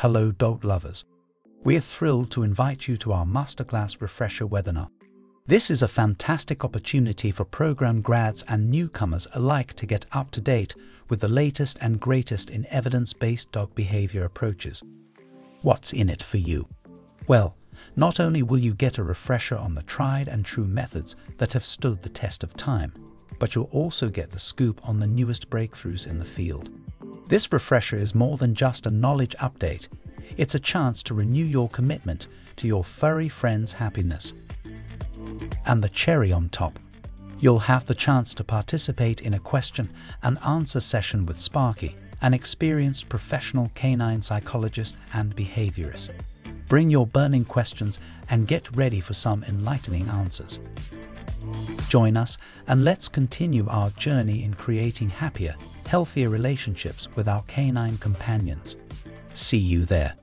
Hello, dog lovers. We're thrilled to invite you to our Masterclass Refresher webinar. This is a fantastic opportunity for program grads and newcomers alike to get up to date with the latest and greatest in evidence based dog behavior approaches. What's in it for you? Well, not only will you get a refresher on the tried and true methods that have stood the test of time, but you'll also get the scoop on the newest breakthroughs in the field. This refresher is more than just a knowledge update, it's a chance to renew your commitment to your furry friend's happiness. And the cherry on top, you'll have the chance to participate in a question and answer session with Sparky, an experienced professional canine psychologist and behaviorist. Bring your burning questions and get ready for some enlightening answers. Join us and let's continue our journey in creating happier, healthier relationships with our canine companions. See you there.